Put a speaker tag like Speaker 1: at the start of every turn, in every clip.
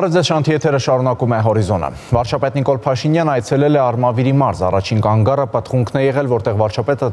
Speaker 1: Բարև ձեզ շանթի եթերը շարունակում է հորիզոնը։ Վարչապետ Նիկոլ Փաշինյան այցելել է Արմավիրի մարզ, առաջին կանգառը պատխունքն է եղել, որտեղ վարչապետը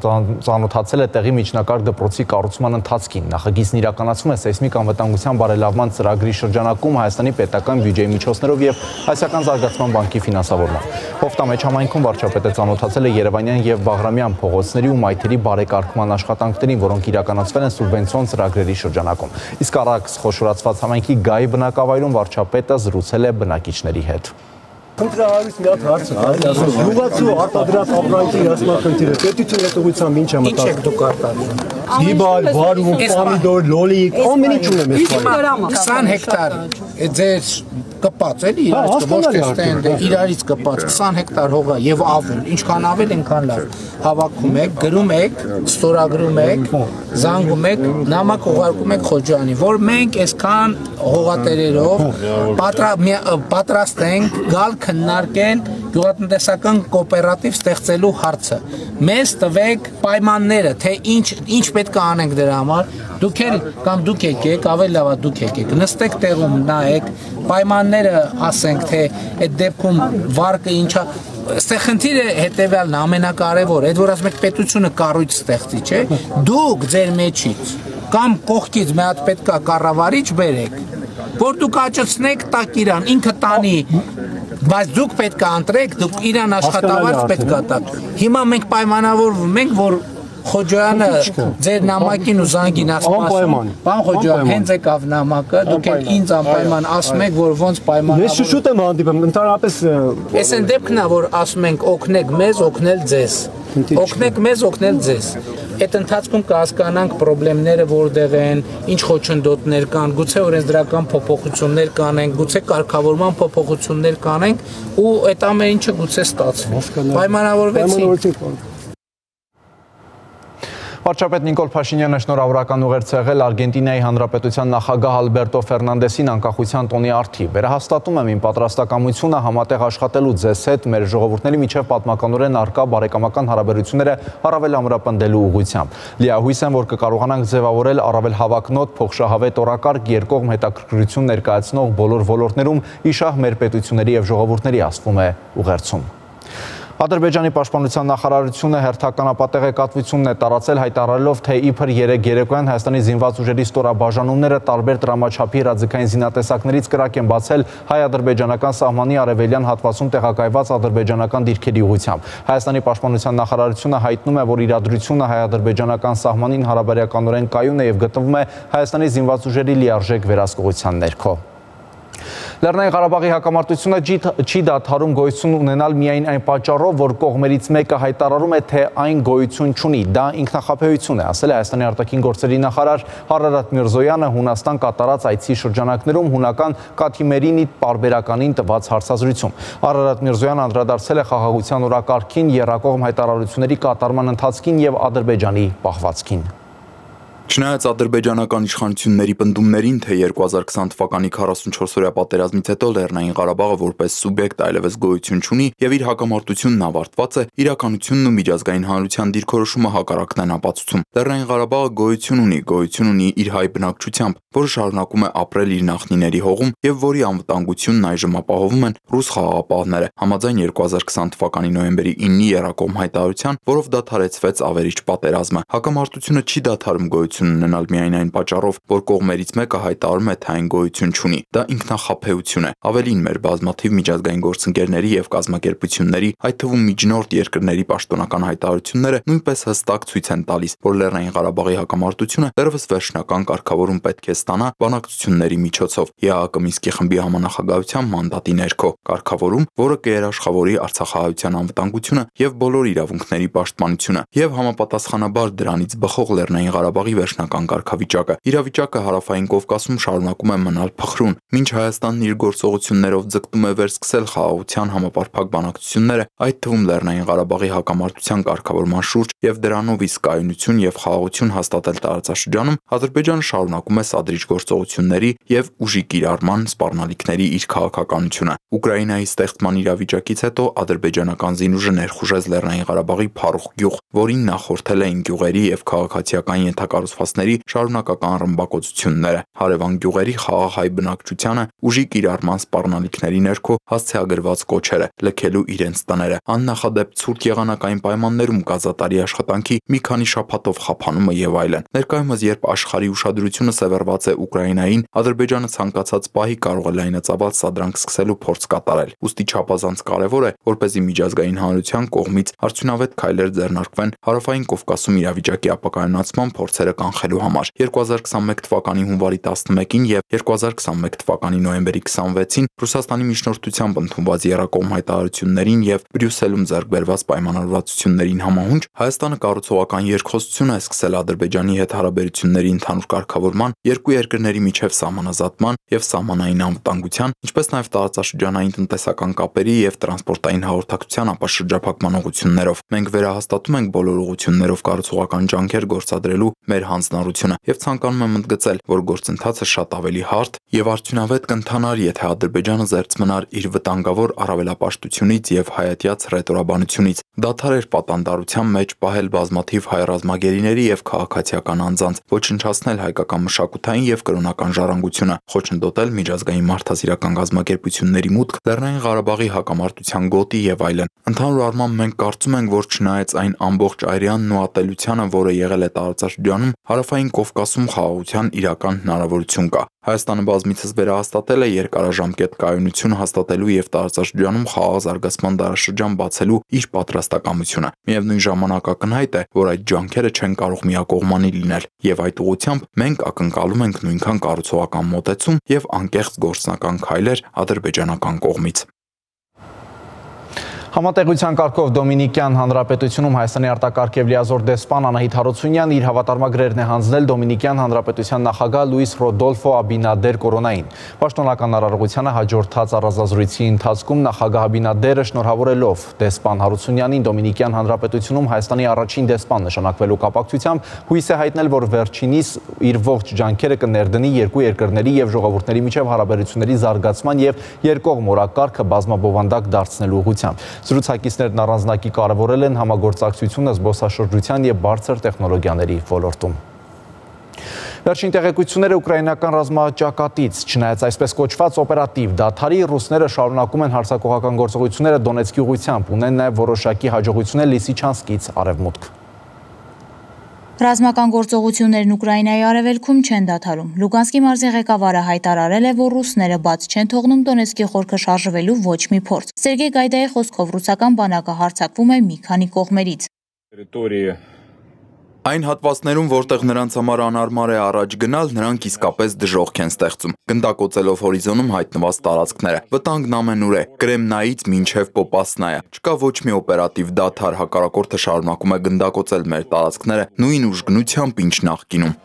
Speaker 1: ծանոթացել է տեղի միջնակարգ դպրոցի կառուցման ընթացքին։ Նախագիծն իրականացվում է սեյսմիկ անվտանգության բարելավման ծրագրի շրջանակում Հայաստանի պետական բյուջեի միջոցներով եւ Հայաստան զարգացման բանկի ֆինանսավորմամբ։ Հովտամեջ համայնքում վարչապետը ծանոթացել է Երևանյան եւ Բաղրամյան փողոցների ու մայթերի բարեկարգման աշխատանքներին, որոնք իրականացվել են սուբվենցիոն ծրագրերի շրջանակում։ Իսկ առաքս խոշորացված համայնքի գայի բնակավայրում վարչապետ պետը զրուցել է բնակիչների հետ։
Speaker 2: Խնդրահարույց մի հատ հարց է, ասում, յուղացու արտադրած ապրանքի հասման խնդիրը պետության հետողությամբ ինչ է մտածում։
Speaker 3: Ինչ եք դուք արտադրում։
Speaker 2: Հիբար, վարում, պամիդոր, լոլիկ, ամեն ինչ ունեմ ես։
Speaker 3: 20 հեկտար ձեր կպած էլի իրարից ոչ թե ստենդը իրարից կպած 20 հեկտար հողը եւ ավել ինչքան ավել այնքան լավ հավաքում եք գրում եք ստորագրում եք զանգում եք նամակ ուղարկում եք Խոջանի որ մենք այսքան հողատերերով պատրաստ ենք գալ քննարկել գյուղատնտեսական կոոպերատիվ ստեղծելու հարցը մեզ տվեք պայմանները թե ինչ ինչ պետք է անենք դրա համար դուք էլ կամ դուք եկեք ավելի լավ է դուք եկեք նստեք տեղում նայեք պայմանները ասենք թե այդ դեպքում վարկը ինչա Ստե խնդիրը հետեւյալն է ամենակարևոր, այդ որ ասում եք պետությունը կառույց ստեղծի, չէ։ Դուք ձեր մեջից կամ կողքից մի հատ պետքա կառավարիչ բերեք, որ դուք աճեցնեք տակ իրան, ինքը տանի բայց դուք պետք է ընտրեք, դուք իրան աշխատավարձ պետք է տաք։ Հիմա մենք պայմանավորվում ենք, որ Խոջոյանը ձեր նամակին ու զանգին ասում բան Խոջոյան հենց եկավ նամակը դուք եք ինձ անպայման ասում եք որ ոնց պայման
Speaker 2: Ես շուտ եմ հանդիպում ընդհանրապես
Speaker 3: Էս այն դեպքն է որ ասում ենք օգնեք մեզ օգնել ձեզ օգնեք մեզ օգնել ձեզ այդ ընթացքում կհասկանանք խնդիրները որտեղ են, ինչ խոչընդոտներ կան, գուցե օրենսդրական փոփոխություններ կանենք, գուցե կարգավորման փոփոխություններ կանենք ու այդ ամեն ինչը գուցե ստացվի։ Պայմանավորվեցինք։
Speaker 1: Վարչապետ Նիկոլ Փաշինյանը շնորհավորական ուղերձ եղել Արգենտինայի Հանրապետության նախագահ Ալբերտո Ֆերնանդեսին անկախության տոնի արդի։ Վերահաստատում եմ իմ պատրաստակամությունը համատեղ աշխատելու ձեզ հետ մեր ժողովուրդների միջև պատմականորեն արկա բարեկամական հարաբերությունները առավել ամրապնդելու ուղղությամբ։ Լիահույս եմ, որ կկարողանանք ձևավորել առավել հավակնոտ, փոխշահավետ օրակարգ երկկողմ հետաքրքրություն ներկայացնող բոլոր ոլորտներում իշահ մեր պետությունների եւ ժողովուրդների ասվում է ուղերձում։ Ադրբեջանի պաշտպանության նախարարությունը հերթականապատեղ կատվությունն է տարածել հայտարարելով, թե իբր 3 երեկոյան Հայաստանի զինված ուժերի ստորաբաժանումները տարբեր տրամաչափի ռազմական զինատեսակներից կրակ են բացել հայ-ադրբեջանական սահմանի արևելյան հատվածում տեղակայված ադրբեջանական դիրքերի ուղությամբ։ Հայաստանի պաշտպանության նախարարությունը հայտնում է, որ իրադրությունը հայ-ադրբեջանական սահմանին հարաբերականորեն կայուն է եւ գտնվում է Հայաստանի զինված ուժերի լիարժեք վերահսկողության ներքո։ Լեռնային Ղարաբաղի հակամարտությունը չի դադարում գոյություն ունենալ միայն այն պատճառով, որ կողմերից մեկը հայտարարում է, թե այն գոյություն չունի։ Դա ինքնախապեյություն է, ասել է Հայաստանի արտաքին գործերի նախարար Հարարատ Միրզոյանը Հունաստան կատարած այցի շրջանակներում հունական Կաթիմերինի պարբերականին տված հարցազրույցում։ Հարարատ Միրզոյանը անդրադարձել է խաղաղության օրակարգին, երրակողմ հայտարարությունների կատարման ընթացքին եւ Ադրբեջանի պահվածքին։
Speaker 4: Չնայած ադրբեջանական իշխանությունների պնդումներին, թե 2020 թվականի 44-օրյա պատերազմից հետո Լեռնային Ղարաբաղը որպես սուբյեկտ այլևս գոյություն չունի եւ իր հակամարտությունն ավարտված է, իրականությունն ու միջազգային հանրության դիրքորոշումը հակառակն են ապացուցում։ Լեռնային Ղարաբաղը գոյություն ունի, գոյություն ունի իր հայ բնակչությամբ, որը շարունակում է ապրել իր նախնիների հողում եւ որի անվտանգությունն այժմ ապահովում են ռուս խաղաղապահները։ Համաձայն 2020 թվականի նոյեմբերի 9-ի Երակոմ հայտարարության, որով դադարեցվեց ավերիչ պատերազմը, հակամարտությունը չի դադարում գոյություն ունենալ միայն այն պատճառով, որ կողմերից մեկը հայտարարում է, թե այն գոյություն չունի։ Դա ինքնախապեյություն է։ Ավելին մեր բազմաթիվ միջազգային գործընկերների եւ կազմակերպությունների, այդ թվում միջնորդ երկրների պաշտոնական հայտարարությունները նույնպես հստակ ցույց են տալիս, որ Լեռնային Ղարաբաղի հակամարտությունը դեռևս վերջնական կարգավորում պետք է ստանա բանակցությունների միջոցով ԵԱՀԿ Մինսկի խմբի համանախագահության մանդատի ներքո։ Կարգավորում, որը կերաշխավորի Արցախահայության անվտանգությունը եւ բոլոր իրավունքների պաշտպանությունը եւ համապատասխանաբար դրանից բխող Լեռնային Ղարաբաղի վերջնական կարգավիճակը։ Իրավիճակը հարավային Կովկասում շարունակում է մնալ փխրուն։ Մինչ Հայաստանն իր գործողություններով ձգտում է վերսկսել խաղաղության համապարփակ բանակցությունները, այդ թվում Լեռնային Ղարաբաղի հակամարտության կարգավորման շուրջ եւ դրանով իսկ կայունություն եւ խաղաղություն հաստատել տարածաշրջանում, Ադրբեջանը շարունակում է սադր ցուցադրիչ գործողությունների եւ ուժի կիրառման սպառնալիքների իր քաղաքականությունը։ Ուկրաինայի ստեղծման իրավիճակից հետո ադրբեջանական զինուժը ներխուժեց Լեռնային Ղարաբաղի Փարուխ գյուղ, որին նախորդել էին գյուղերի եւ քաղաքացիական ենթակառուցվածքների շարունակական ռմբակոծությունները։ Հարևան գյուղերի խաղաղ հայ բնակչությանը ուժի կիրառման սպառնալիքների ներքո հասցեագրված կոչերը լքելու իրենց տները, աննախադեպ ցուրտ եղանակային պայմաններում գազատարի աշխատանքի մի քանի շաբաթով խափանումը եւ այլն։ Ներկայումս երբ աշխարհի ուշադրությունը սևեռված է Ուկրաինային, Ադրբեջանը ցանկացած պահի կարող է լայնածավալ սադրանք սկսելու փորձ կատարել։ Ոստի չափազանց կարևոր է, որպեսզի միջազգային հանրության կողմից արդյունավետ քայլեր ձեռնարկվեն հարավային Կովկասում իրավիճակի ապակայունացման փորձերը կանխելու համար։ 2021 թվականի հունվարի 11-ին եւ 2021 թվականի նոյեմբերի 26-ին Ռուսաստանի միջնորդությամբ ընդունված Երակոմ հայտարարություններին եւ Բրյուսելում ձեռք բերված պայմանավորվածություններին համահունչ Հայաստանը կառուցողական երկխոսություն է սկսել Ադրբեջանի հետ հարաբերությունների ընդհանուր կարգավորման, երկու երկրների միջև սահմանազատման եւ սահմանային անվտանգության, ինչպես նաեւ տարածաշրջանային տնտեսական կապերի եւ տրանսպորտային հաղորդակցության ապաշրջափակման ուղղություններով։ Մենք վերահաստատում ենք բոլոր ուղղություններով կառուցողական ջանքեր գործադրելու մեր հանձնառությունը եւ ցանկանում եմ ընդգծել, որ գործընթացը շատ ավելի հարթ եւ արդյունավետ կընթանար, եթե Ադրբեջանը զերծ մնար իր վտանգավոր առավելապաշտությունից եւ հայատյաց ռետորաբանությունից։ Դադար էր պատանդարության մեջ պահել բազմաթիվ հայ ռազմագերիների եւ քաղաքացիական անձանց, ոչնչացնել հայկական մշակութային եւ կրոնական ժառանգությունը, խոչընդոտել միջազգային մարդազիրական գազམ་ակերպությունների մուտք Լեռնային Ղարաբաղի հակամարտության գոտի եւ այլն։ Ընդհանուր առմամբ մենք կարծում ենք, որ չնայած այն ամբողջ այրյանն ու ատելությանը, որը եղել է տարածաշրջանում, հարավային Կովկասում խաղաղության իրական հնարավորություն կա։ Հայաստանը բազմիցս վերահաստատել է երկարաժամկետ կայունություն հաստատելու եւ տարածաշրջանում խաղաղ զարգացման դարաշրջան բացելու իր պատրաստակամությունը։ Միևնույն ժամանակ ակնհայտ է, որ այդ ջանքերը չեն կարող միակողմանի լինել, եւ այդ ուղությամբ մենք ակնկալում ենք նույնքան կառուցողական մոտեցում եւ անկեղծ գործնական քայլեր ադրբեջանական կողմից։
Speaker 1: Համատեղության կարգով Դոմինիկյան Հանրապետությունում Հայաստանի արտակարգ եւ լիազոր դեսպան Անահիտ Հարությունյանն իր հավատարմագրերն է հանձնել Դոմինիկյան Հանրապետության նախագահ Լուիս Ռոդոլֆո Աբինադեր Կորոնային։ Պաշտոնական արարողությանը հաջորդած առանձազրույցի ընթացքում նախագահ Աբինադերը շնորհավորելով դեսպան Հարությունյանին Դոմինիկյան Հանրապետությունում Հայաստանի առաջին դեսպան նշանակվելու կապակցությամբ հույս է հայտնել, որ վերջինիս իր ողջ ջանքերը կներդնի երկու երկրների եւ ժողովուրդների միջև հարաբերությունների զարգացման եւ երկկողմ օրակարգը բազմաբովանդակ դարձնելու ուղղությամբ։ Զրուցակիցներն առանձնակի կարևորել են համագործակցությունը զբոսաշրջության եւ բարձր տեխնոլոգիաների ոլորտում։ Վերջին տեղեկությունները ուկրաինական ռազմաճակատից, չնայած այսպես կոչված օպերատիվ դաթարի ռուսները շարունակում են հարձակողական գործողությունները Դոնեցկի ուղությամբ, ունեն նաև որոշակի հաջողություններ Լիսիչանսկից արևմուտք։
Speaker 5: Ռազմական գործողություններն Ուկրաինայի արևելքում չեն դադարում։ Լուգանսկի մարզի ղեկավարը հայտարարել է, որ ռուսները բաց չեն թողնում Դոնեցկի խորքը շարժվելու ոչ մի փորձ։ Սերգեյ Գայդայի խոսքով ռուսական բանակը հարձակվում է մի քանի կողմերից։
Speaker 4: Այն հատվածներում, որտեղ նրանց համար անարմար է առաջ գնալ, նրանք իսկապես դժողք են ստեղծում, գնդակոծելով հորիզոնում հայտնված տարածքները։ Վտանգն ամենուր է՝ Կրեմնայից մինչև Պոպասնայա։ Չկա ոչ մի օպերատիվ դաթար, հակառակորդը շարունակում է գնդակոծել մեր տարածքները նույն ուժգնությամբ, ինչ նախկինում։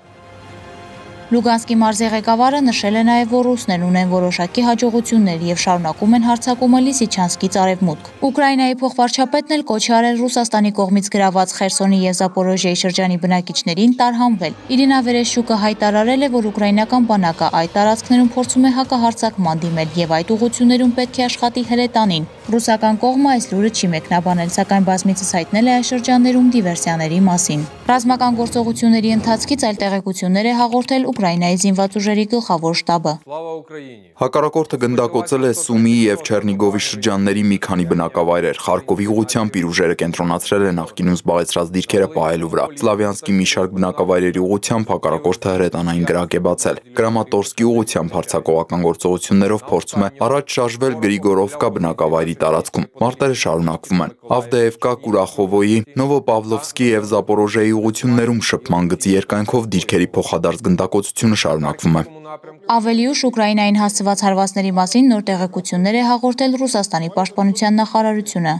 Speaker 5: Լուգանսկի մարզի ղեկավարը նշել է նաև, որ ռուսներն ունեն որոշակի հաջողություններ եւ շարունակում են հարձակումը Լիսիչանսկից արևմուտք։ Ուկրաինայի փոխվարչապետն էլ կոչ արել Ռուսաստանի կողմից գրաված Խերսոնի եւ Զապորոժիայի շրջանի բնակիչներին տարհանվել։ Իրինա Վերեշյուկը հայտարարել է, որ ուկրաինական բանակը այդ տարածքներում փորձում է հակահարցակման դիմել եւ այդ ուղություններում պետք է աշխատի հրետանին։ Ռուսական կողմը այս լուրը չի մեկնաբանել, սակայն բազմիցս հայտնել է այս շրջաններում դիվերսիաների մասին։ Ռազմական գործողությունների ընթացքից այլ տեղեկություններ է հաղորդել Ուկրաինայի զինված ուժերի գլխավոր շտաբը։
Speaker 4: Հակառակորդը գնդակոծել է Սումի եւ Չեռնիգովի շրջանների մի քանի բնակավայրեր։ Խարկովի ուղությամբ իր ուժերը կենտրոնացրել է նախկինում զբաղեցրած դիրքերը պահելու վրա։ Սլավյանսկի մի շարք բնակավայրերի ուղությամբ հակառակորդը հրետանային գրակ է բացել։ Կրամատորսկի ուղությամբ հարձակողական գործողություններով փորձում է առաջ շարժվել Գրիգորովկա բնակավայրի տարածքում։ Մարտերը շարունակվում են։ Ավդեևկա, Կուրախովոյի, Նովոպավլովսկի եւ Զապորոժեի ուղություններում շփման գծի երկայնքով դիրքերի փոխադարձ գնդակոծությունը շարունակվում է։
Speaker 5: Ավելի ուշ Ուկրաինային հասցված հարվածների մասին նոր տեղեկություններ է հաղորդել Ռուսաստանի պաշտպանության նախարարությունը։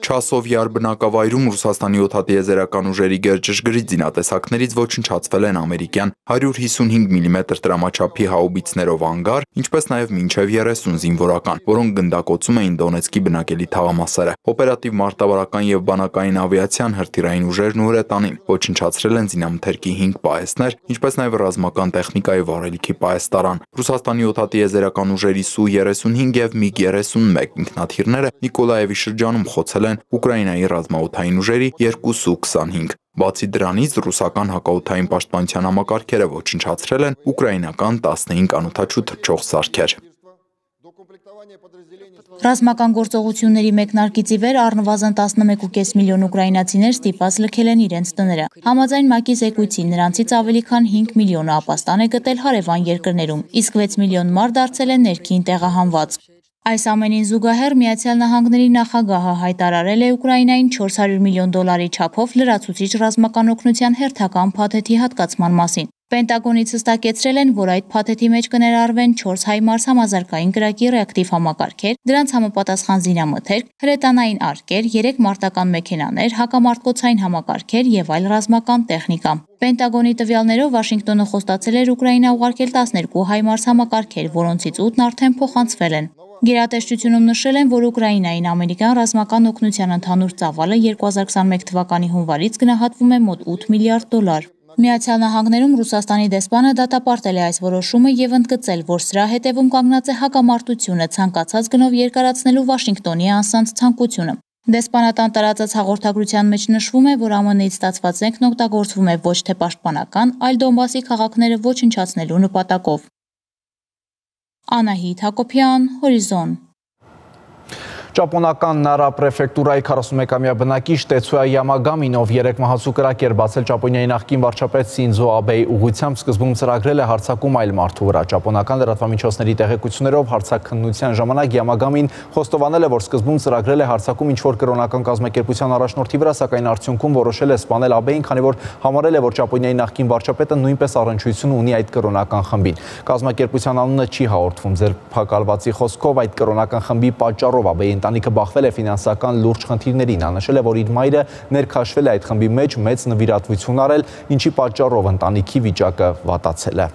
Speaker 4: Չասովյար բնակավայրում Ռուսաստանի օդատիեզերական ուժերի գերճշգրիտ զինատեսակներից ոչնչացվել են ամերիկյան 155 մմ տրամաչափի հաուբիցներով անգար, ինչպես նաև մինչև 30 զինվորական, որոնք գնդակոծում էին Դոնեցկի բնակելի թաղամասերը։ Օպերատիվ մարտավարական եւ բանակային ավիացիան հրթիռային ուժերն ու հրետանին ոչնչացրել են զինամթերքի 5 պահեստներ, ինչպես նաև ռազմական տեխնիկայի վառելիքի պահեստարան։ Ռուսաստանի օդատիեզերական ուժերի Սու-35 եւ MiG-31 ինքնաթիռները Նիկոլաևի շրջանում խոցել են Ուկրաինայի ռազմաօդային ուժերի 2Սու-25։ Բացի դրանից ռուսական հակաօդային պաշտպանության համակարգերը ոչնչացրել են ուկրաինական 15 անօթաչու թռչող սարքեր։
Speaker 5: Ռազմական գործողությունների մեկնարկից ի վեր առնվազն 11.5 միլիոն ուկրաինացիներ ստիպված լքել են իրենց տները։ Համաձայն ՄԱԿ-ի զեկույցի նրանցից ավելի քան 5 միլիոնը ապաստան է գտել հարևան երկրներում, իսկ 6 միլիոն մար դարձել են ներքին տեղահանված։ Այս ամենին զուգահեռ Միացյալ Նահանգների նախագահը հայտարարել է Ուկրաինային 400 միլիոն դոլարի չափով լրացուցիչ ռազմական օգնության հերթական փաթեթի հատկացման մասին։ Պենտագոնից հստակեցրել են, որ այդ փաթեթի մեջ կներառվեն 4 հայմարս համազարգային կրակի ռեակտիվ համակարգեր, դրանց համապատասխան զինամթերք, հրետանային արկեր, 3 մարտական մեքենաներ, հակամարտկոցային համակարգեր եւ այլ ռազմական տեխնիկա։ Պենտագոնի տվյալներով Վաշինգտոնը խոստացել էր Ուկրաինա ուղարկել 12 հայմարս համակարգեր, որոնցից 8-ն արդեն փոխանցվել են։ Գերատեսչությունում նշել են, որ Ուկրաինային ամերիկյան ռազմական օգնության ընդհանուր ծավալը 2021 թվականի հունվարից գնահատվում է մոտ 8 միլիարդ դոլար։ Միացյալ Նահանգներում Ռուսաստանի դեսպանը դատապարտել է այս որոշումը եւ ընդգծել, որ սրա հետևում կանգնած է հակամարտությունը ցանկացած գնով երկարացնելու Վաշինգտոնի անսանց ցանկությունը։ Դեսպանատան տարածած հաղորդագրության մեջ նշվում է, որ ԱՄՆ-ից ստացված զենքն օգտագործվում է ոչ թե պաշտպանական, այլ Դոնբասի քաղաքները ոչնչացնելու նպատակով։ Anahita Kopian Horizon
Speaker 1: Ճապոնական Նարա պրեֆեկտուրայի 41-ամյա բնակիչ Տեցույա Յամագամինով երեք մահացու կրակ էր բացել Ճապոնիայի նախկին վարչապետ Սինզո Աբեի ուղությամբ սկզբում ծրագրել է հարցակում այլ մարդու վրա։ Ճապոնական լրատվամիջոցների տեղեկություններով հարցակնության ժամանակ Յամագամին խոստովանել է, որ սկզբում ծրագրել է հարցակում ինչ-որ կրոնական կազմակերպության առաջնորդի վրա, սակայն արդյունքում որոշել է սպանել Աբեին, քանի որ համարել է, որ Ճապոնիայի նախկին վարչապետը նույնպես առնչություն ունի այդ կրոնական խմբին։ Կազմակերպության անունը չի հաղորդվում ձերբակալվածի խոսքով այդ կրոնական խմբի պատճառով Աբեի ընտանիքը բախվել է ֆինանսական լուրջ խնդիրներին։ Նա նշել է, որ իր մայրը ներքաշվել է այդ խմբի մեջ մեծ նվիրատվություն արել, ինչի պատճառով ընտանիքի վիճակը վատացել է։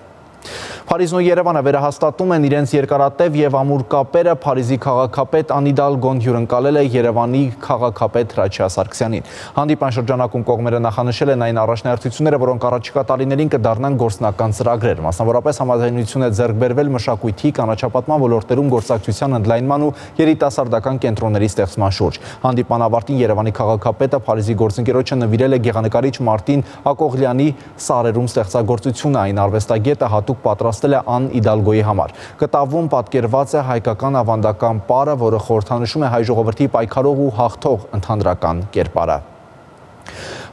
Speaker 1: Փարիզն ու Երևանը վերահաստատում են իրենց երկարատև եւ ամուր կապերը Փարիզի քաղաքապետ Անիդալ հյուրընկալել է Երևանի քաղաքապետ Հրաչյա Սարգսյանին։ Հանդիպան շրջանակում կողմերը նախանշել են այն առաջնահերթությունները, որոնք առաջիկա տարիներին կդառնան գործնական ծրագրեր։ Մասնավորապես համաձայնություն է ձեռք բերվել մշակույթի, կանաչապատման ոլորտերում գործակցության ընդլայնման ու երիտասարդական կենտրոնների ստեղծման շուրջ։ Հանդիպան ավարտին Երևանի քաղաքապետը Փարիզի գործընկերոջը նվիրել է գեղանկարիչ Մարտին Ակողլյանի սարերում ստեղծագործությունը այն արվեստագետը հատուկ հատուկ պատրաստել է Ան Իդալգոյի համար։ Կտավում պատկերված է հայկական ավանդական պարը, որը խորհրդանշում է հայ ժողովրդի պայքարող ու հաղթող ընդհանրական կերպարը։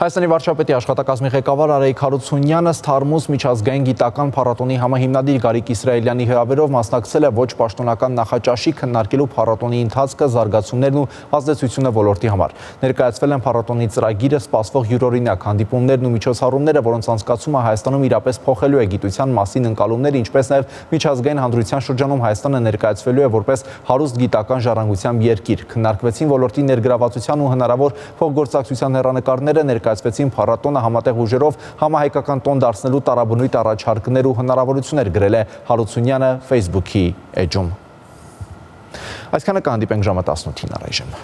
Speaker 1: Հայաստանի վարչապետի աշխատակազմի ղեկավար Արայիկ Հարությունյանը Սթարմուս միջազգային գիտական փառատոնի համահիմնադիր Գարիկ Իսրայելյանի հրավերով մասնակցել է ոչ պաշտոնական նախաճաշի քննարկելու փառատոնի ընթացքը, զարգացումներն ու ազդեցությունը ոլորտի համար։ Ներկայացվել են փառատոնի ծրագիրը, սպասվող յուրօրինակ հանդիպումներն ու միջոցառումները, որոնց անցկացումը Հայաստանում իրապես փոխելու է գիտության մասին ընկալումները, ինչպես նաև միջազգային հանդրության շրջանում Հայաստանը ներկայացվելու է որպես հարուստ գիտական ժառանգությամբ երկիր։ Քննարկվեցին ոլորտի ներգրավվածության ու հնարավոր փոխգործակցության հերանեկարները ներկայ ներկայացվեցին փառատոնը համատեղ ուժերով համահայկական տոն դարձնելու տարաբնույթ առաջարկներ ու հնարավորություններ գրել է Հարությունյանը Facebook-ի էջում։ Այսքանը կհանդիպենք ժամը 18-ին առայժմ։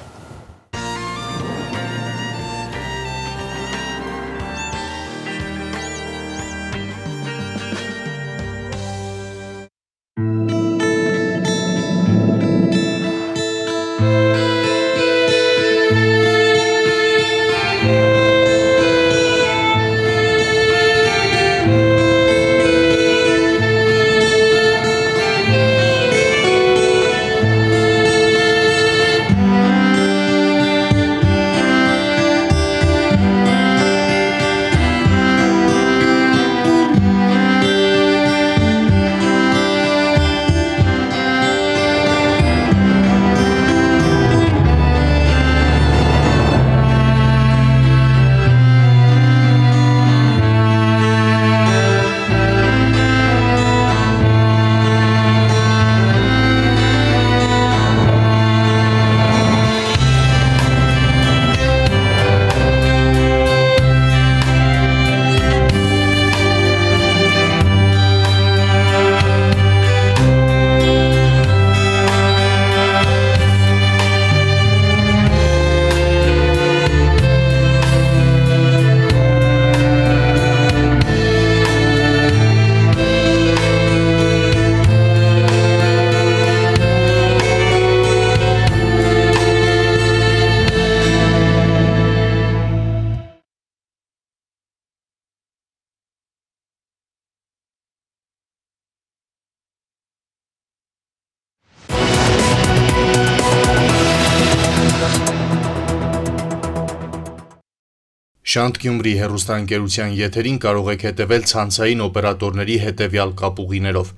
Speaker 6: Շանթ Գյումրի հերոստանգերության եթերին կարող եք հետևել ցանցային օպերատորների հետևյալ կապուղիներով.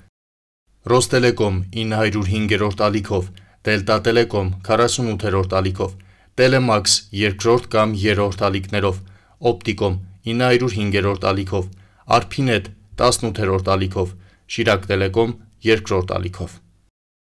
Speaker 6: Ռոստելեկոմ 905-րդ ալիքով, Դելտա Տելեկոմ 48-րդ ալիքով, Տելեմաքս 2-րդ կամ 3-րդ ալիքներով, Օպտիկոմ 905-րդ ալիքով, Արփինետ 18-րդ ալիքով, Շիրակ Տելեկոմ 2-րդ ալիքով։